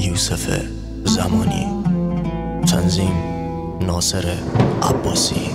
یوسف زمانی تنظیم ناصر عباسی.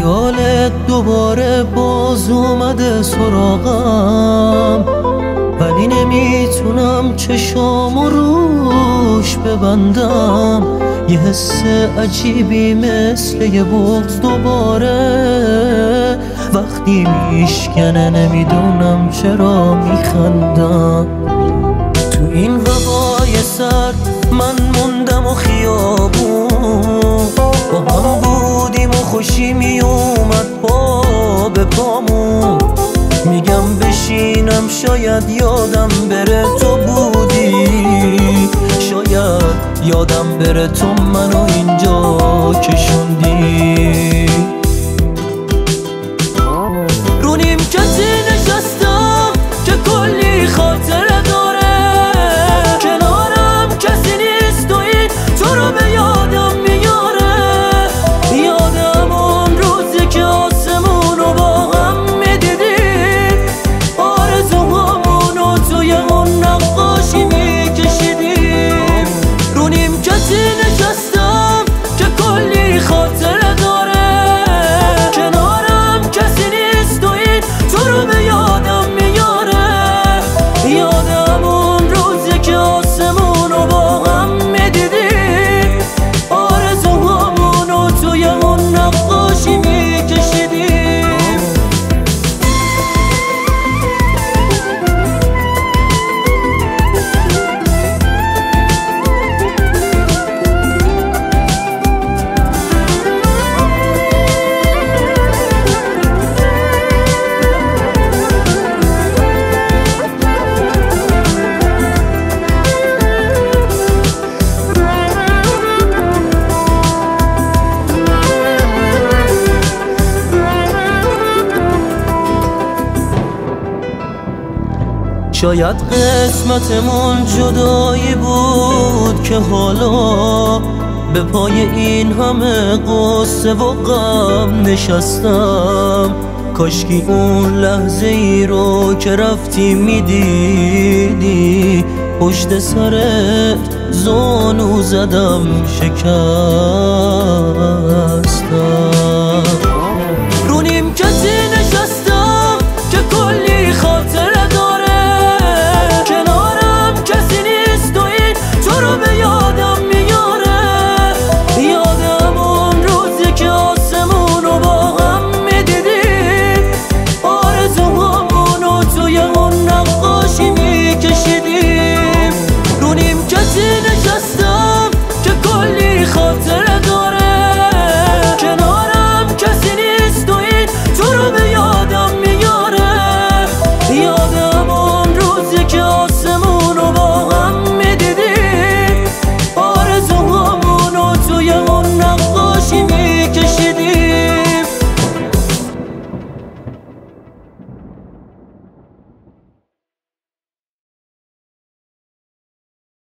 خیالت دوباره باز اومده سراغم. ولی نمی‌تونم چشام و روش ببندم. یه حس عجیبی مثل یه بغز دوباره. وقتی میشکنه نمی‌دونم چرا میخندم. تو این شاید یادم بره تو بودی. شاید یادم بره تو منو اینجا کشوندی. شاید قسمتمون جدایی بود که حالا به پای این همه قصه و غم نشستم. کاشکی اون لحظه ای رو که رفتی می‌دیدی پشت سرت زانو زدم شکستم.